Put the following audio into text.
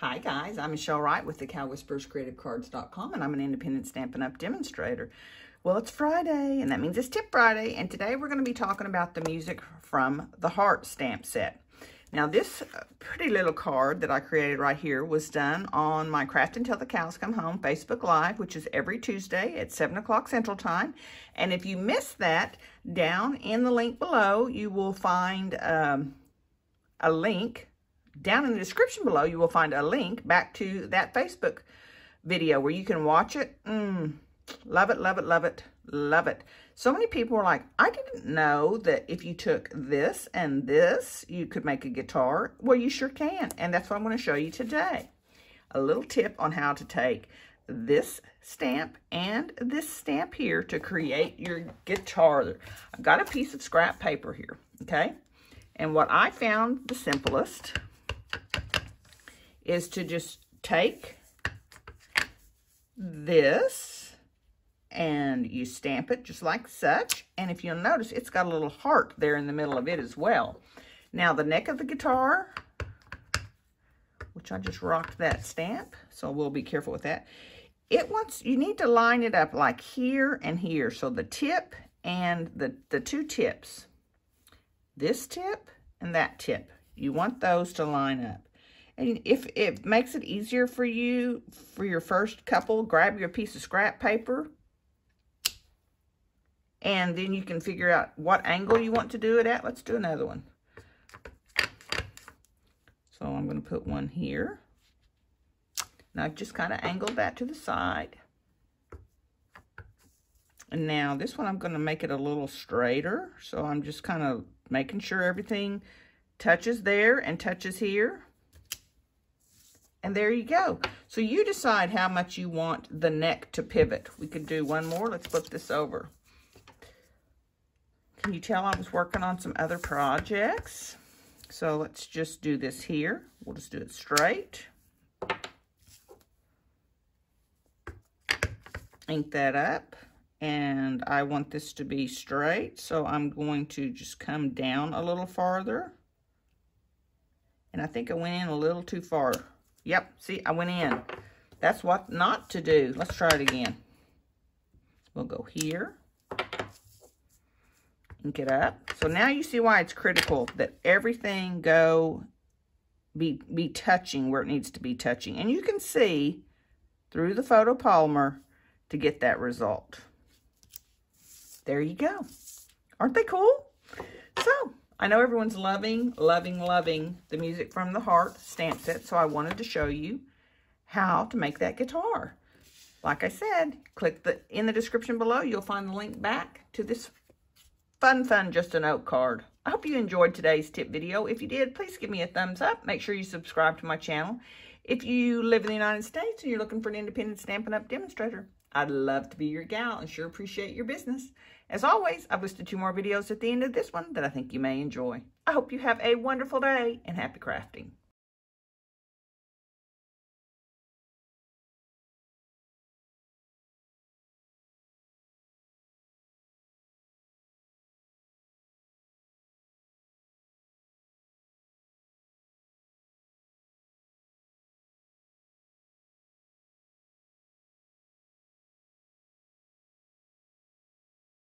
Hi guys, I'm Michele Wright with the Cow Whisperers CreativeCards.com and I'm an independent Stampin' Up! demonstrator. Well, it's Friday and that means it's Tip Friday and today we're going to be talking about the music from the Heart stamp set. Now this uh, pretty little card that I created right here was done on my Craft Until the Cows Come Home Facebook Live, which is every Tuesday at 7 o'clock Central Time. And if you missed that, down in the link below, you will find um, a link down in the description below, you will find a link back to that Facebook video where you can watch it. Mm, love it, love it, love it, love it. So many people were like, I didn't know that if you took this and this, you could make a guitar. Well, you sure can. And that's what I'm going to show you today. A little tip on how to take this stamp and this stamp here to create your guitar. I've got a piece of scrap paper here, okay? And what I found the simplest is to just take this and you stamp it just like such. And if you'll notice, it's got a little heart there in the middle of it as well. Now the neck of the guitar, which I just rocked that stamp, so we'll be careful with that. It wants, you need to line it up like here and here. So the tip and the, the two tips, this tip and that tip, you want those to line up. And if it makes it easier for you, for your first couple, grab your piece of scrap paper. And then you can figure out what angle you want to do it at. Let's do another one. So I'm going to put one here. And I've just kind of angled that to the side. And now this one, I'm going to make it a little straighter. So I'm just kind of making sure everything touches there and touches here. And there you go. So you decide how much you want the neck to pivot. We could do one more. Let's flip this over. Can you tell I was working on some other projects? So let's just do this here. We'll just do it straight. Ink that up. And I want this to be straight. So I'm going to just come down a little farther. And I think I went in a little too far. Yep, see, I went in. That's what not to do. Let's try it again. We'll go here and get up. So now you see why it's critical that everything go be, be touching where it needs to be touching. And you can see through the photopolymer to get that result. There you go. Aren't they cool? So, I know everyone's loving, loving, loving the Music from the Heart stamp set, so I wanted to show you how to make that guitar. Like I said, click the in the description below. You'll find the link back to this fun, fun Just a Note card. I hope you enjoyed today's tip video. If you did, please give me a thumbs up. Make sure you subscribe to my channel. If you live in the United States and you're looking for an independent Stampin' Up! demonstrator, I'd love to be your gal and sure appreciate your business. As always, I've listed two more videos at the end of this one that I think you may enjoy. I hope you have a wonderful day and happy crafting.